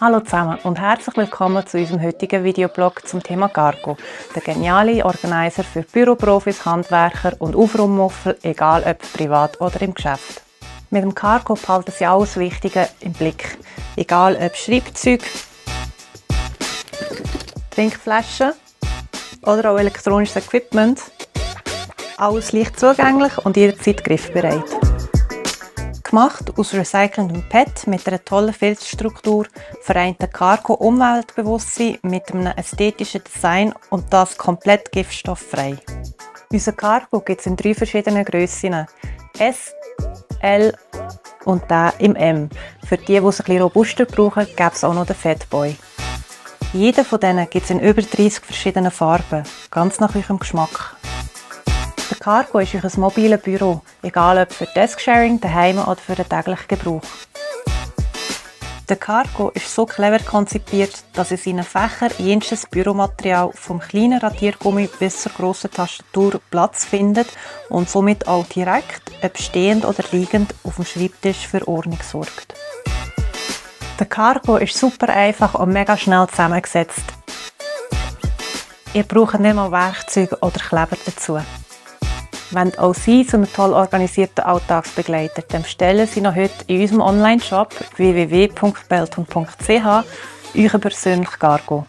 Hallo zusammen und herzlich willkommen zu unserem heutigen Videoblog zum Thema Cargo, der geniale Organizer für Büroprofis, Handwerker und Aufraummuffel, egal ob privat oder im Geschäft. Mit dem Cargo behalten Sie alles Wichtige im Blick, egal ob Schreibzeug, Trinkflaschen oder auch elektronisches Equipment. Alles leicht zugänglich und jederzeit griffbereit. Gemacht aus recycelndem PET mit einer tollen Filzstruktur vereint der Cargo Umweltbewusstsein mit einem ästhetischen Design und das komplett giftstofffrei. Unser Cargo gibt es in drei verschiedenen Grössen: S, L und der im M. Für die, die es ein bisschen robuster brauchen, gibt es auch noch den Fatboy. Jeder von denen gibt es in über 30 verschiedenen Farben, ganz nach eurem Geschmack. Der Cargo ist ein mobiles Büro, egal ob für Desk-Sharing, daheim oder für den täglichen Gebrauch. Der Cargo ist so clever konzipiert, dass in seinen Fächern jenes Büromaterial vom kleinen Radiergummi bis zur grossen Tastatur Platz findet und somit auch direkt, ob stehend oder liegend, auf dem Schreibtisch für Ordnung sorgt. Der Cargo ist super einfach und mega schnell zusammengesetzt. Ihr braucht nicht mal Werkzeuge oder Kleber dazu. Wenn auch Sie so einen toll organisierten Alltagsbegleiter, dann bestellen Sie noch heute in unserem Online-Shop www.belton.ch euren persönlichen Cargo.